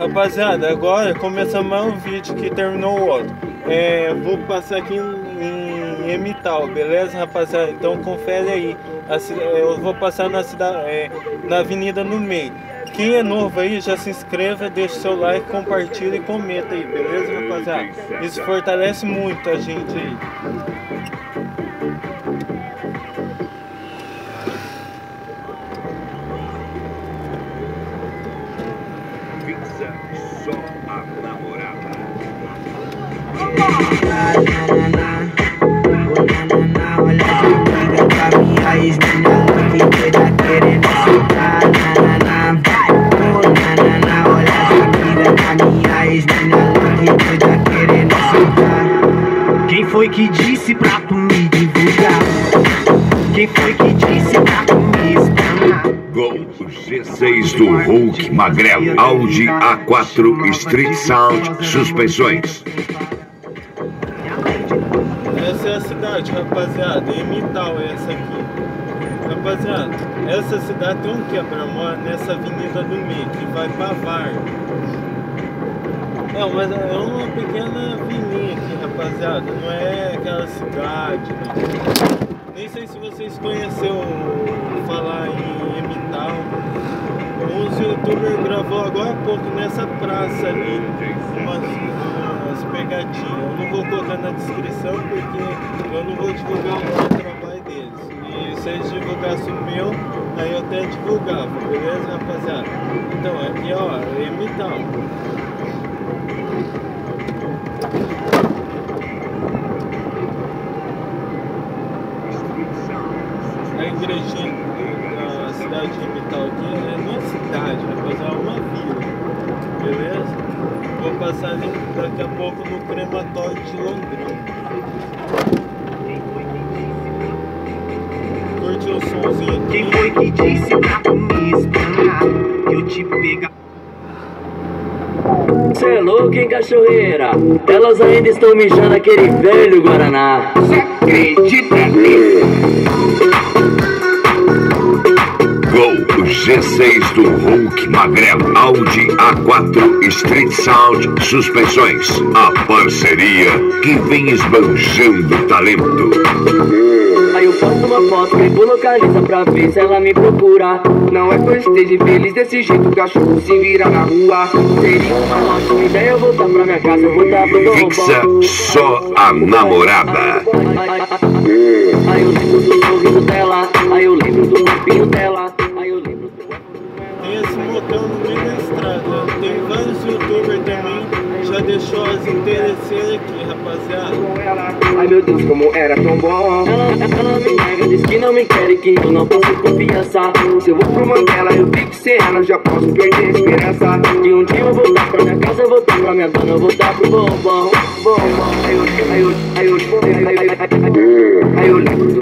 Rapaziada, agora começa mais um vídeo que terminou o outro. É, vou passar aqui em, em Emital, beleza, rapaziada? Então confere aí. Eu vou passar na cidade, é, na avenida no meio. Quem é novo aí, já se inscreva, deixa seu like, compartilha e comenta aí, beleza, rapaziada? Isso fortalece muito a gente aí. Quem foi que disse pra tu me divulgar? Quem foi que disse pra tu me espanar? Gol G6 do Hulk Magrelo Audi A4 Street Sound Suspensões Essa é a cidade, rapaziada, Emital é essa aqui. Rapaziada, essa cidade tem um quebra-mola nessa avenida do meio que vai pra VAR Não, mas é uma pequena vilinha aqui, rapaziada, não é aquela cidade não. Nem sei se vocês conheceram falar em Emital. Os youtubers gravou agora há pouco nessa praça ali. Umas, umas pegadinhas. Eu não vou colocar na descrição porque eu não vou divulgar o trabalho deles. E se eles divulgassem o meu, aí eu até divulgava, beleza rapaziada? Então aqui ó, é Emital. a igrejinha na cidade de Mital aqui é uma cidade, vai fazer uma vila? Passar daqui a pouco no crematório de Londrina. Curtiu o somzinho aqui? Quem foi que disse pra tu me espanar? Eu te pegar. Cê é louco, hein, cachorreira? Elas ainda estão mijando aquele velho Guaraná. Você acredita nisso? G6 do Hulk Magrelo. Audi A4 Street Sound Suspensões. A parceria que vem esbanjando talento. Aí eu posto uma foto, clipo localiza pra ver se ela me procura. Não é que eu esteja feliz desse jeito, o cachorro se vira na rua. Seria uma ótima ideia eu voltar pra minha casa, voltar pro Fixa bom só a namorada. Aí eu lembro do sorriso dela, aí eu lembro do deixou as interesseiras aqui, rapaziada. Ai meu Deus, como era tão bom. Ela, ela me nega, diz que não me quer e que eu não posso confiança. Se eu vou pro Mandela, eu que ser ela, já posso perder a esperança. Que um dia eu vou voltar pra minha casa, voltar pra minha dona, voltar pro bombom. Bom, aí eu, aí eu, aí eu, aí eu, aí eu, aí eu lembro do sorriso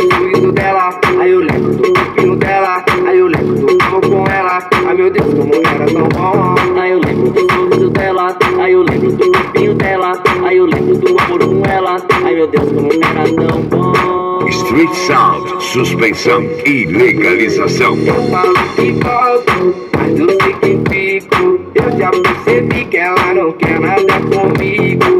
Street Sound Suspensão e legalização Eu falo que volto, mas eu sei que fico. Eu já percebi que ela não quer nada comigo.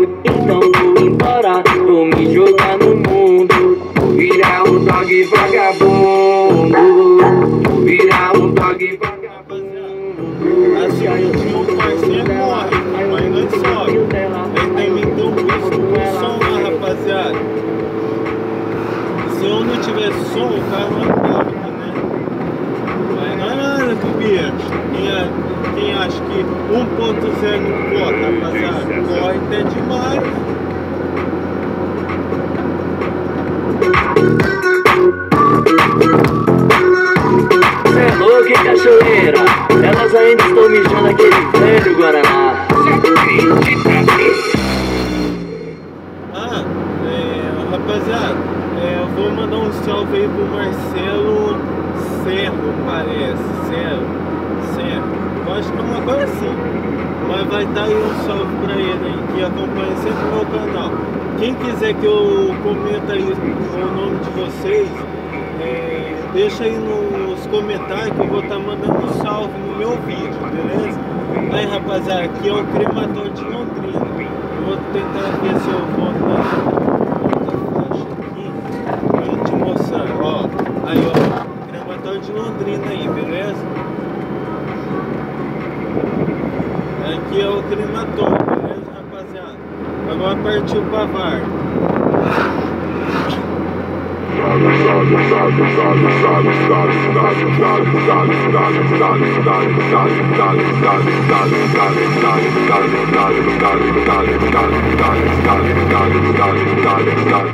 Hein, cachoeira? Elas ainda estão mijando aquele velho Guaraná. Ah, rapaziada, é, eu vou mandar um salve aí pro Marcelo Cerro, parece. Cerro, Cerro. Acho que é uma coisa assim. Mas vai dar aí um salve pra ele aí, que acompanha sempre o meu canal. Quem quiser que eu cometa aí o nome de vocês, é, deixa aí nos comentários que eu vou estar mandando um salve no meu vídeo, beleza? Aí rapaziada, aqui é o crematório de Londrina. Vou tentar ver se eu dar outra faixa aqui pra te mostrar. Ó, aí ó, crematório de Londrina aí, beleza? Aqui é o crematório, beleza rapaziada? Agora partiu pra VAR.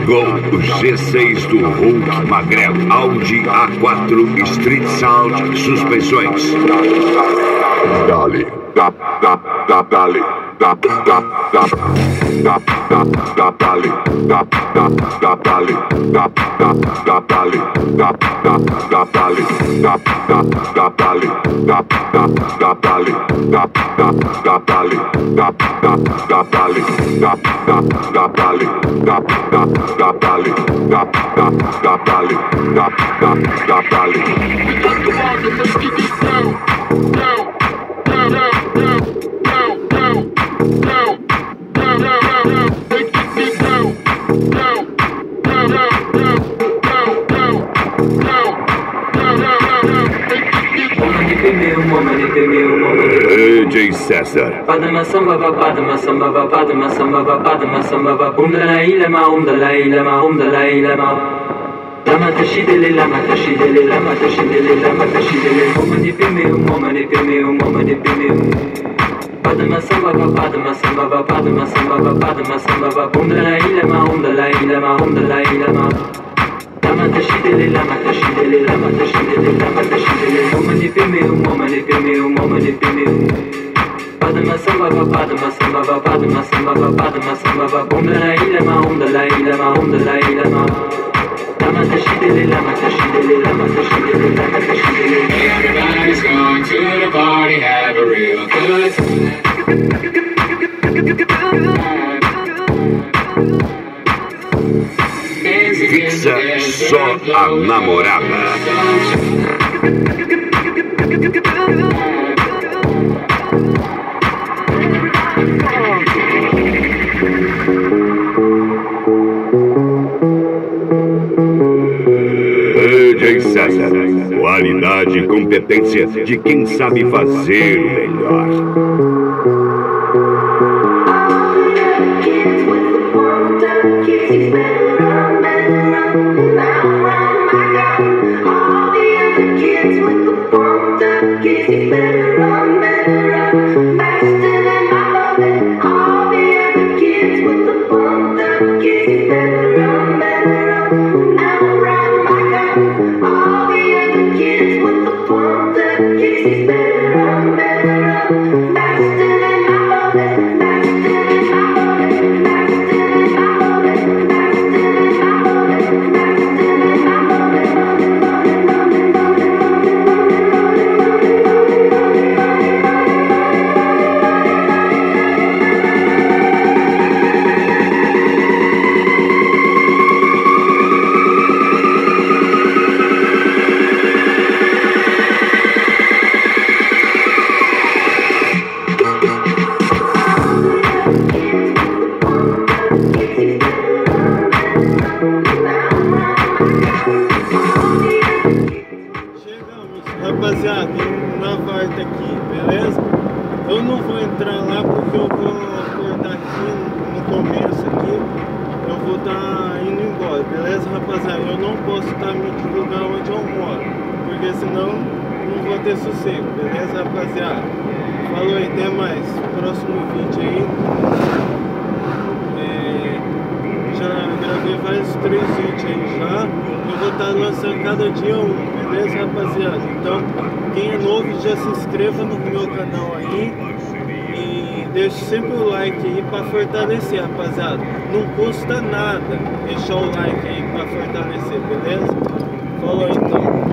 Gol G6 do Hulk Magrelo. Audi A4 Street Sound Suspensões. Dali, da, da, da, dali, da, da, da, da, da, da, dali, da, da, da, dali, da, da, da, dali, da, da, da, dali, da, da, da, dali, da, da, da, dali, da, da, da, dali, da, da, da, dali, da, გაბალი გაბალი გაბალი გაბალი გაბალი primeiro momento, primeiro momento. Önce istersen. Padma sambhava, padma sambhava, padma sambhava, padma sambhava. Um dalai lama, um dalai lama, um dalai lama. Lama taşideli, lama taşideli, lama taşideli, lama taşideli. Momani primeiro, momani primeiro, momani primeiro. Padma sambhava, padma sambhava, padma sambhava, padma sambhava. Um dalai lama, um dalai lama, um dalai lama. Lama lama lama lama lama lama lama Lama lama lama lama Everybody's going to the party, have a real good time. Só a namorada. DJ César. Qualidade e competência de quem sabe fazer o melhor. Rapaziada, na volta aqui, beleza? Eu não vou entrar lá porque eu vou acordar aqui no começo aqui. Eu vou estar indo embora, beleza, rapaziada? Eu não posso estar me divulgando onde eu moro, porque senão não vou ter sossego, beleza, rapaziada? Falou aí, até mais. Próximo vídeo aí. mais três vídeos aí já. Eu vou estar lançando cada dia um, beleza, rapaziada? Então, quem é novo já se inscreva no meu canal aí. E deixe sempre o like aí para fortalecer, rapaziada. Não custa nada deixar o like aí para fortalecer, beleza? Falou então.